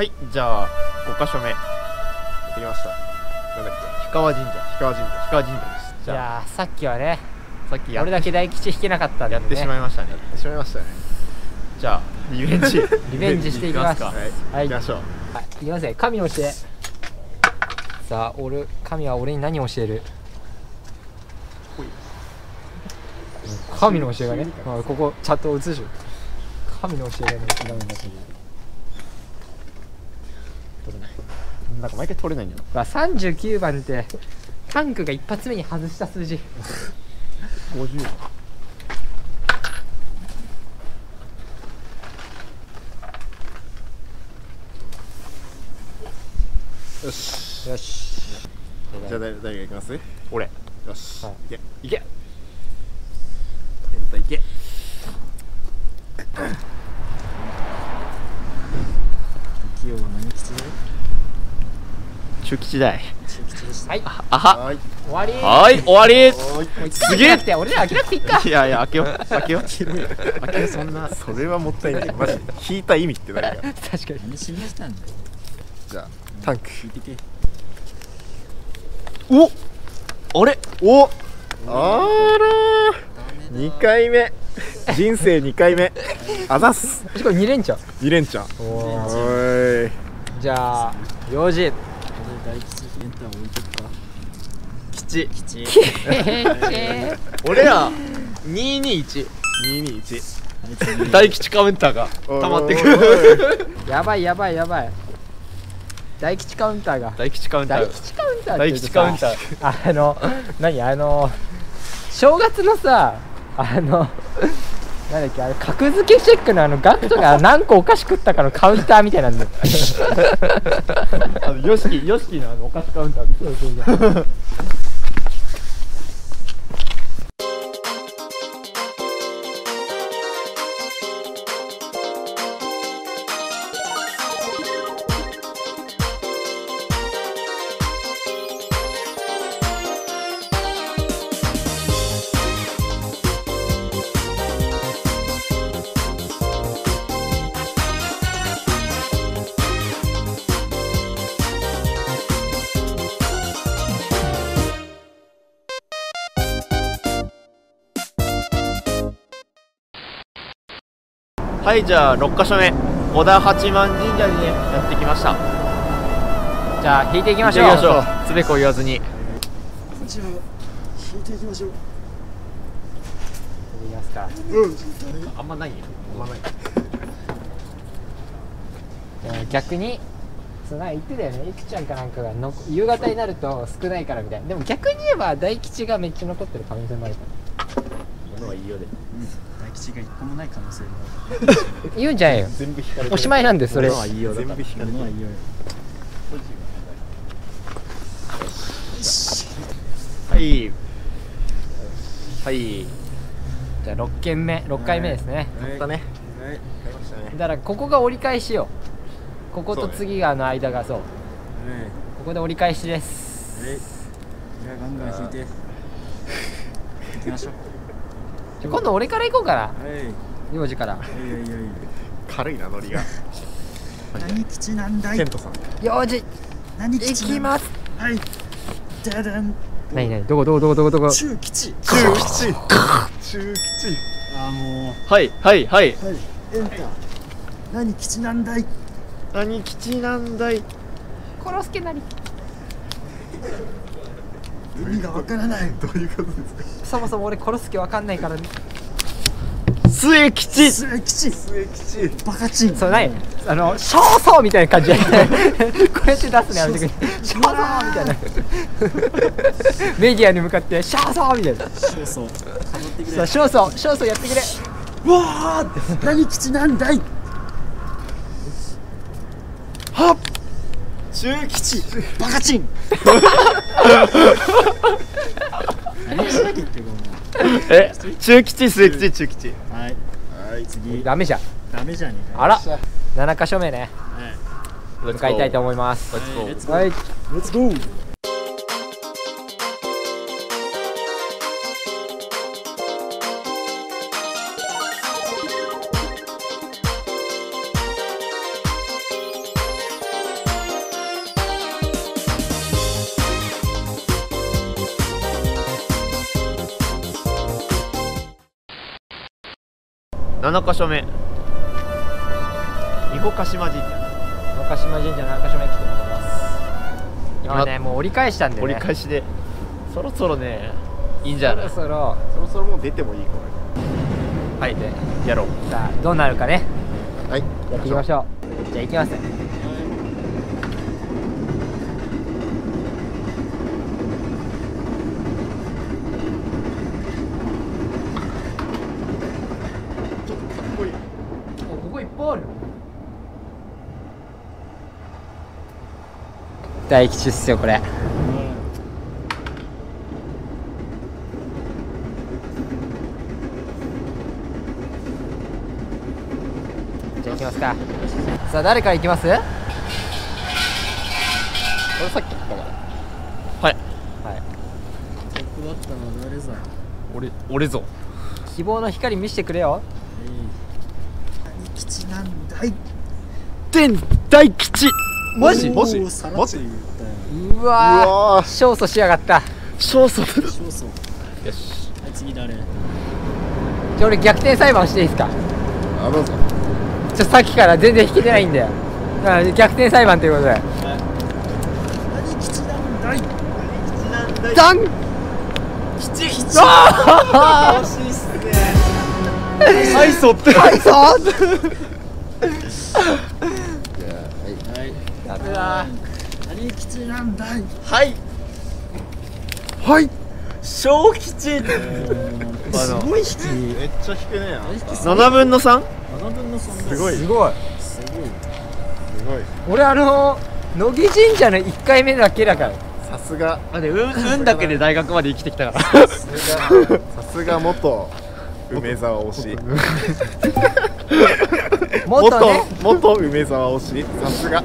はいじゃあ5箇所目。やってきました。なんだっけ？氷川神社。氷川神社。氷川神社です。いじゃあ。さっきはねさっき俺だけ大吉引けなかったんで、ね、やってしまいましたね。やってしまいましたね。じゃあリベンジ。リベンジしていきます。か。はい、はい行きましょう。はい、いきますね。神の教え。さあ俺神は俺に何を教える？神の教えがね、まあ、ここチャット映し神の教えがね違うんだけど取れない。なんか毎回取れないんだよ。まあ39番ってタンクが一発目に外した数字。50よし。よし。じゃあ誰誰が行きます？俺。よし、はい。いけ。いけエンタいけ器用は何吉だよ中吉だい。はい。あは。はい。終わり。はい終わり。すすげえって俺ら諦めていっか。いやいや開けよう。開けよう。開けよ。うそんな。それはもったいない。マジで。引いた意味って何か確かに。何しにしたんだよ。じゃあタンク。おあれ。おあらー。2回目。人生2回目。あざっす。しかも2連チャン。2連チャン。おい。じゃあ用事。これ大吉エンター置いとくか吉。吉 俺ら221 221はい次大吉カウンターが溜まってくる。るやばいやばいやばい。大吉カウンターが。大吉カウンタ大ー吉カウンター大吉カウンター。あの何あの正月のさあのなんだっけあれ格付けチェックのあのガクトが何個お菓子食ったかのカウンターみたいなんだよ あのヨシキヨシキのあのお菓子カウンターそうそうそうはいじゃあ6箇所目。小田八幡神社にねやってきました。じゃあ引いていきましょう。つべこ言わずに。こちら引いていきましょう。いきますか？あんまないよ。あんまない。逆にそうなんか言ってたよね。いくちゃんかなんかがの夕方になると少ないからみたいな。でも逆に言えば大吉がめっちゃ残ってる可能性もあるか物はいいよで大吉が一個もない可能性もら言うんじゃないよ。全部引かれておしまいなんでそれ。全部引かれてある。のはい。いよはい。はいじゃあ6軒目6回目ですね、買い。ましたねだからここが折り返しよ。ここと次があの間がそう。はい。ここで折り返しです。はい。じゃあガンガン引いて。行きましょうじゃあ今度俺から行こうかな。はい。幼児から。軽いなノリが。何吉なんだい？ケントさん。幼児。行何吉きます。はい。じゃじゃん。何何？どこ？どこ？どこ？どこ？どこ？中吉。中吉。中吉。ああもはいはいはい。うはい。エンター。何吉なんだい？何吉なんだい？コロスケなり。意味がわからない。どういうことですか？そもそも俺コロスケわかんないからね。末吉。末吉。末吉。バカチンそうない。あの少々みたいな感じ。で こうやって出すのやめてくれ。少々みたいな。メディアに向かって少々みたいな。そうそう飾ってくれ。そう少々少々やって。くれわあ何吉なんだい。はっ。中吉。バカチン 何しなきゃってごめんえ中吉末吉中吉。はい。はい。次。ダメじゃん。ダメじゃねえかあら。7箇所目ね。はい。向かいたいと思います。はい。レッツゴー7箇所目。囲碁鹿島神社。若島神社中島駅でございます。今ねもう折り返したんでね。折り返しで。そろそろねいいんじゃない？そろそろ。そろそろもう出てもいいかはいやろう。さあどうなるかね。らはいやっていきましょう。じゃあ行きます。ちょっとかっこいいここいっぱいある大吉っすよこれ。じゃあ行きますか。さあ誰から行きます？はい俺さっき言ったから。はい。トップバッタ誰ぞ？俺俺ぞ。希望の光見せてくれよ。何吉なんだい。天大吉マジ？マジ？おーさらっと言ったよ。うわ勝訴しやがった。勝訴そうそうよしはい次誰？じゃあ俺逆転裁判していいですか？あどうぞちょさっきから全然引けてないんだよ。だから逆転裁判ということで。何吉なんだいダン！吉！吉あ惜しいっすね。はいそって。あいそうじゃあはい。はい。ダメだ何吉なんだいはいはい小吉。すごい引きめっちゃ引くね7分の 3? 7分の3すごいすごい。すごい。すごい。俺あの乃木神社の1回目だけだから。さすが。あで運運だけで大学まで生きてきたから。さすが。元。梅沢推し。もっとね元梅沢推し。さすが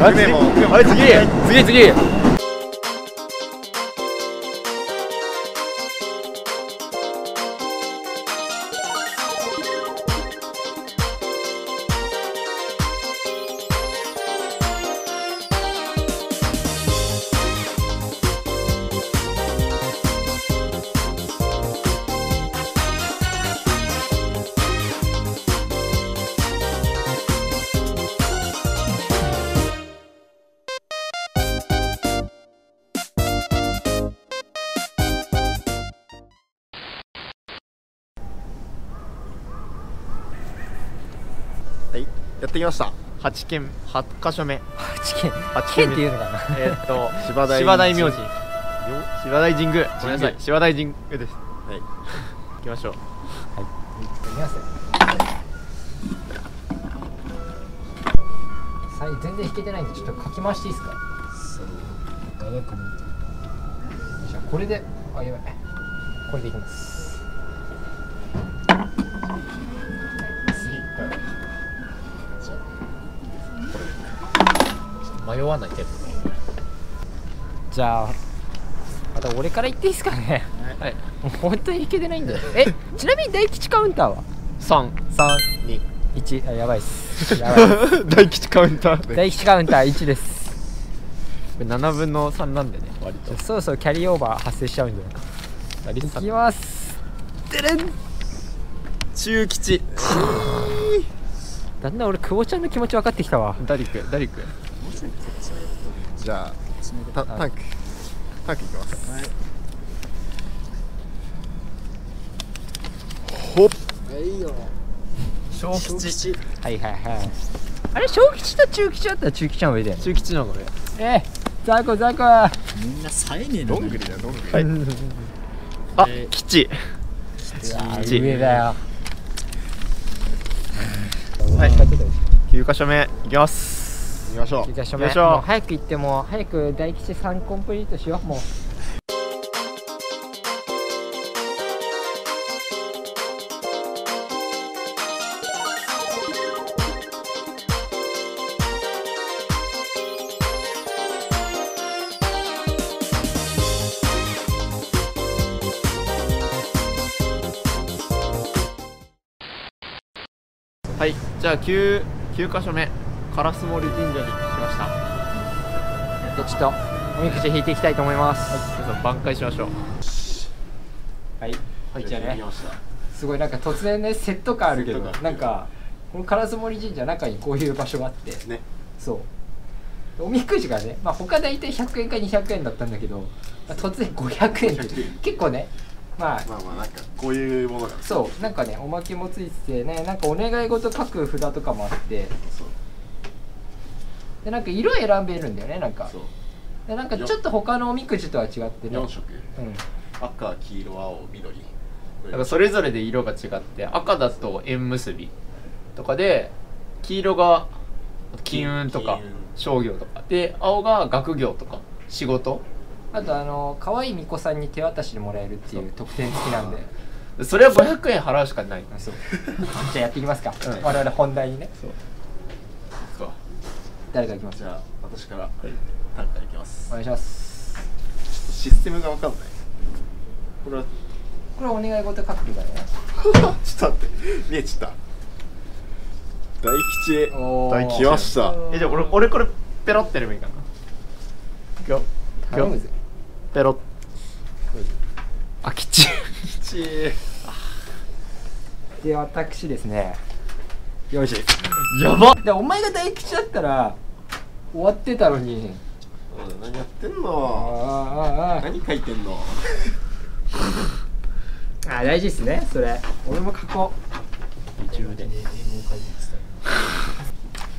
あれ次。次次。やってきました。8件8箇所目。8件8県っていうのかな。えーっと芝大芝大明神。よ 芝大神宮。ごめんなさい。芝大神宮です。はい。行きましょう。い。きますよさい全然弾けてないんでちょっと書き回していいですか？雅楽みじゃあこれであやばい。これでいきます迷わないけどじゃあまた俺から言っていいですかね。はい。もう本当に弾けてないんだよ。えちなみに大吉カウンターは？3 321あやばいっす。やばいっす。大吉カウンター。大吉カウンター1です。7分の3なんでね割と。そろそろキャリーオーバー発生しちゃうんで打率いきます。てれん。中吉。だんだん俺久保ちゃんの気持ち分かってきたわ。ダリクダリクじゃあたタンクタンクいきます。ほっ。いいよ。小吉。はいはいはい。あれ小吉と中吉だったら中吉の方がいいだよね。中吉の方がねえザコザコみんな冴えねえなどんぐりだよどんぐり。はい。あえー吉。吉。上だよ。はい。9箇所目いきます行きましょう。行きましょう。行きましょう。もう早く行っても早く大吉3コンプリートしようもう。はいじゃあ 9, 9箇所目烏森神社に来ました。じゃあちょっと？おみくじ引いていきたいと思います。皆さん挽回しましょう。はい。はいじゃあね。すごいなんか突然ねセット感あるけどなんかこの烏森神社の中にこういう場所があって。ね。そう。おみくじがね、まあ、他大体100円か200円だったんだけど、まあ突然500円って500円。結構ねまあまあまあなんかこういうものがそうなんかねおまけもついててねなんかお願い事書く札とかもあって。そうでなんか色選べるんだよねなんか。そう。でなんかちょっと他のおみくじとは違ってね。4色。うん。赤黄色青緑。なんかそれぞれで色が違って赤だと縁結びとかで黄色が金運とか商業とか。で青が学業とか仕事。あとあの可愛い巫女さんに手渡しでもらえるっていう特典付きなんで。それは500円払うしかない。そう。じゃあやっていきますか、うん。我々本題にね。そう誰がいきます？じゃあ私から短歌いきます？お願いします。システムがわかんない。これはこれお願い事書くんだね。ちょっと待って見えちゃった。大吉大来ました。えじゃあ俺俺これペロってやればいいかな？いくよ頼むぜ。ペロ。ッあ吉吉で私ですねよし。やば。でお前が大吉だったら終わってたのに。何やってんあのあああ何書いてんの？ああ大事っすねそれ。俺も書こ自分で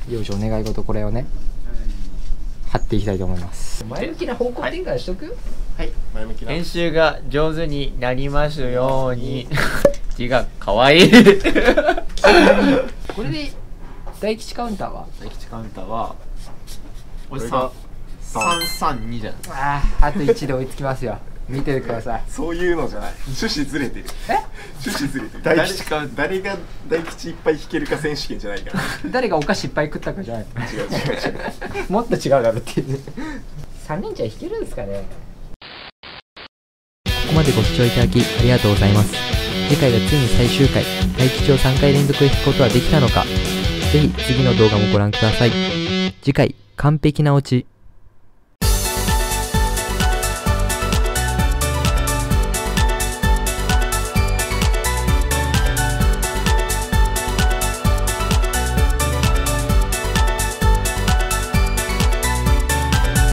うよしお願い事これをね貼っていきたいと思います。前向きな方向転換しとく、はい前向きな。編集が上手になりますように。字がかわいい これで大吉カウンターは？大吉カウンターは俺これが332じゃんあああと1で追いつきますよ。見ててください。そういうのじゃない。趣旨ずれてる。え？趣旨ずれてる。大吉か誰誰が大吉いっぱい弾けるか選手権じゃないから。誰がお菓子いっぱい食ったかじゃない。違う違う違う。もっと違うだろっていう。ね3人じゃ弾けるんですかね。ここまでご視聴いただきありがとうございます。次回がついに最終回、大吉を3回連続引くことはできたのかぜひ次の動画もご覧ください。次回、完璧なオチ。